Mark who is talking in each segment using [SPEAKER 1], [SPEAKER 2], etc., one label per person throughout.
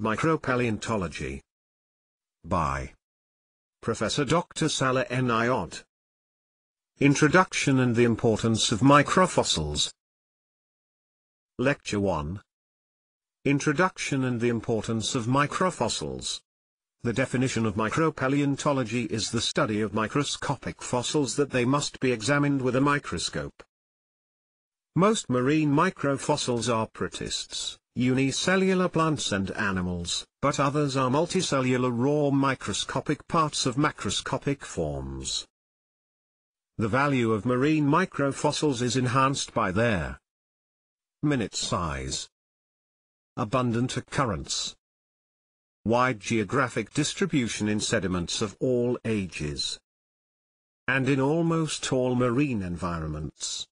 [SPEAKER 1] Micropaleontology. By Professor Dr. Salah N. Ayod. Introduction and the Importance of Microfossils. Lecture 1. Introduction and the Importance of Microfossils. The definition of micropaleontology is the study of microscopic fossils that they must be examined with a microscope. Most marine microfossils are protists, unicellular plants and animals, but others are multicellular raw microscopic parts of macroscopic forms. The value of marine microfossils is enhanced by their minute size, abundant occurrence, wide geographic distribution in sediments of all ages, and in almost all marine environments.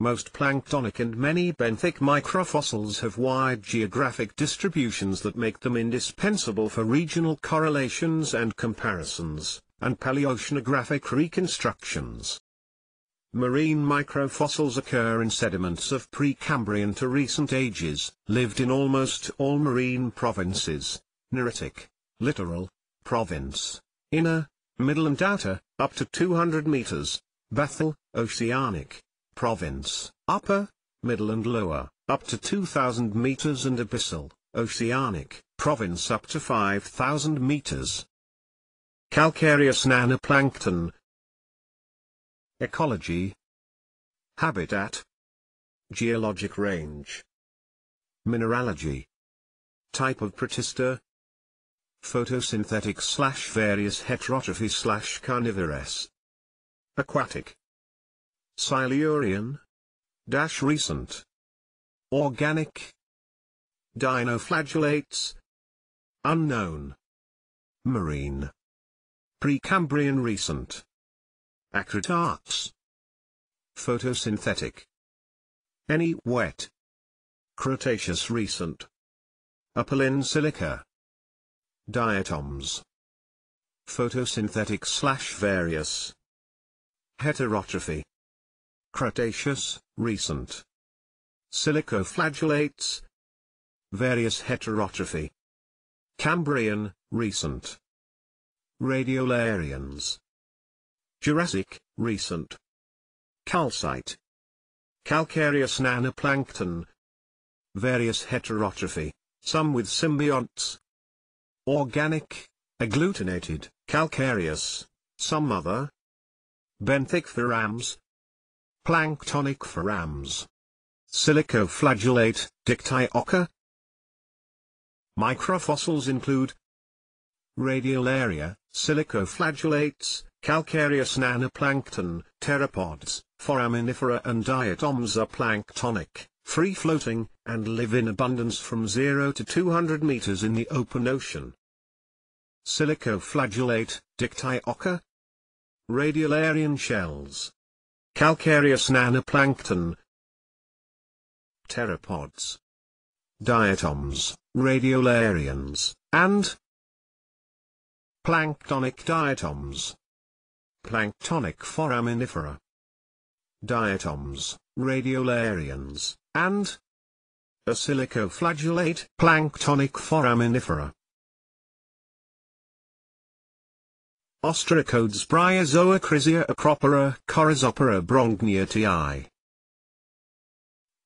[SPEAKER 1] Most planktonic and many benthic microfossils have wide geographic distributions that make them indispensable for regional correlations and comparisons, and paleoceanographic reconstructions. Marine microfossils occur in sediments of Precambrian to recent ages, lived in almost all marine provinces, Neritic, littoral, province, inner, middle and outer, up to 200 meters, Bathyal, oceanic, province, upper, middle and lower, up to 2000 meters and abyssal, oceanic, province up to 5000 meters. Calcareous nanoplankton. Ecology. Habitat. Geologic range. Mineralogy. Type of protista. Photosynthetic slash various heterotrophy slash carnivorous. Aquatic Silurian. Dash recent. Organic. Dinoflagellates. Unknown. Marine. Precambrian recent. Acritarchs. Photosynthetic. Any wet. Cretaceous recent. Upper silica. Diatoms. Photosynthetic slash various. Heterotrophy. Cretaceous, recent. Silicoflagellates. Various heterotrophy. Cambrian, recent. Radiolarians. Jurassic, recent. Calcite. Calcareous nanoplankton. Various heterotrophy, some with symbionts. Organic, agglutinated, calcareous, some other. Benthic forams, Planktonic forams. Silicoflagellate, Dictyocha. Microfossils include Radiolaria, silicoflagellates, calcareous nanoplankton, pteropods, foraminifera and diatoms are planktonic, free-floating, and live in abundance from 0 to 200 meters in the open ocean. Silicoflagellate, Dictyocha. Radiolarian shells, Calcareous nanoplankton. Pteropods. Diatoms, radiolarians, and Planktonic diatoms. Planktonic foraminifera. Diatoms, radiolarians, and a silicoflagellate planktonic foraminifera Ostracodes Bryozoa Chrysea Acropora Coryzopora Brongniartii.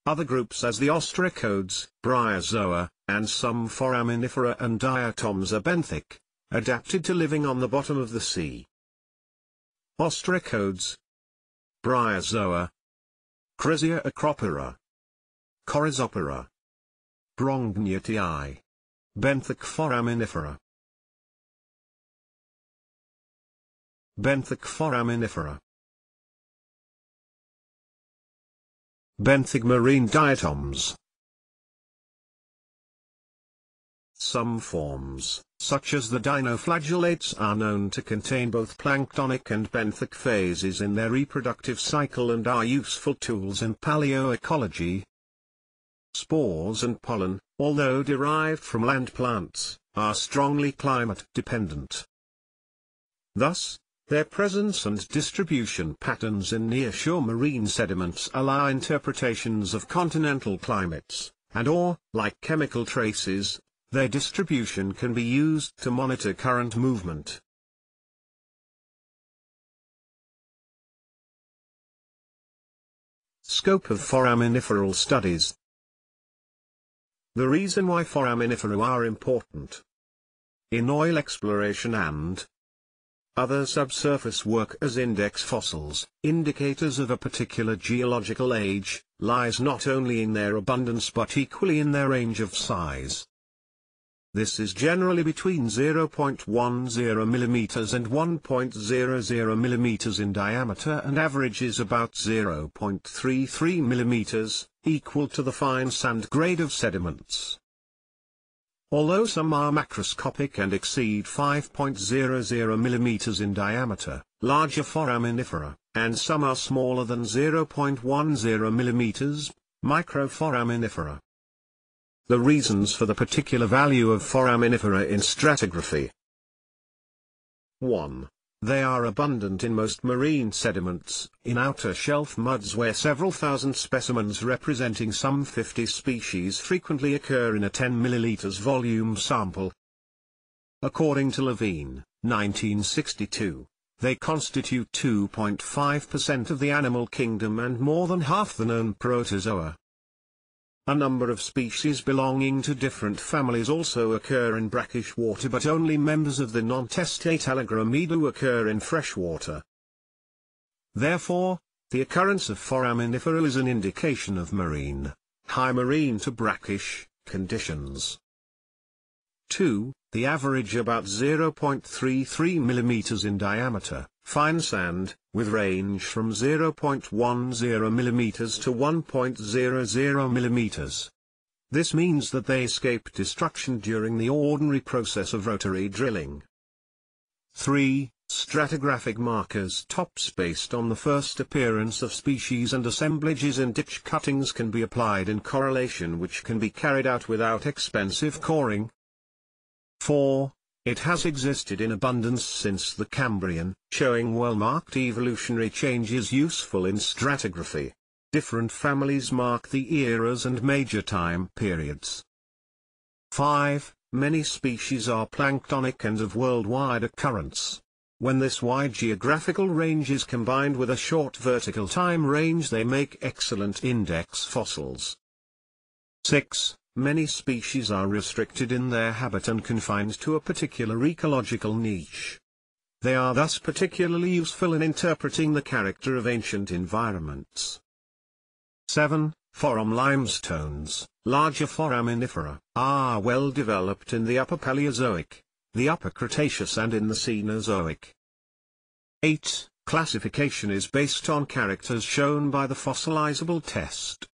[SPEAKER 1] Other groups as the ostracodes, Bryozoa, and some foraminifera and diatoms are benthic, adapted to living on the bottom of the sea. Ostracodes Bryozoa Chrysea acropora Coryzopora Brongniartii Benthic foraminifera Benthic foraminifera. Benthic marine diatoms. Some forms, such as the dinoflagellates are known to contain both planktonic and benthic phases in their reproductive cycle and are useful tools in paleoecology. Spores and pollen, although derived from land plants, are strongly climate dependent. Thus, their presence and distribution patterns in nearshore marine sediments allow interpretations of continental climates, and or, like chemical traces, Their distribution can be used to monitor current movement. Scope of foraminiferal studies The reason why foraminifera are important in oil exploration and other subsurface work as index fossils, indicators of a particular geological age, lies not only in their abundance but equally in their range of size. This is generally between 0.10 mm and 1.00 mm in diameter and averages about 0.33 mm, equal to the fine sand grade of sediments. Although some are macroscopic and exceed 5.00 mm in diameter, larger foraminifera, and some are smaller than 0.10 mm, microforaminifera. The reasons for the particular value of foraminifera in stratigraphy. 1. They are abundant in most marine sediments, in outer shelf muds where several thousand specimens representing some 50 species frequently occur in a 10 ml volume sample. According to Levine, 1962, they constitute 2.5% of the animal kingdom and more than half the known protozoa. A number of species belonging to different families also occur in brackish water but only members of the non-testate Allogromiida occur in freshwater. Therefore, the occurrence of foraminifera is an indication of marine, high marine to brackish, conditions. 2. The average about 0.33 mm in diameter, fine sand, with range from 0.10 mm to 1.00 mm. This means that they escape destruction during the ordinary process of rotary drilling. 3. Stratigraphic markers tops based on the first appearance of species and assemblages in ditch cuttings can be applied in correlation which can be carried out without expensive coring. 4. It has existed in abundance since the Cambrian, showing well-marked evolutionary changes useful in stratigraphy. Different families mark the eras and major time periods. 5. Many species are planktonic and of worldwide occurrence. When this wide geographical range is combined with a short vertical time range they make excellent index fossils. 6. Many species are restricted in their habit and confined to a particular ecological niche. They are thus particularly useful in interpreting the character of ancient environments. 7. Foram limestones, larger foraminifera, are well developed in the Upper Paleozoic, the Upper Cretaceous and in the Cenozoic. 8. Classification is based on characters shown by the fossilizable test.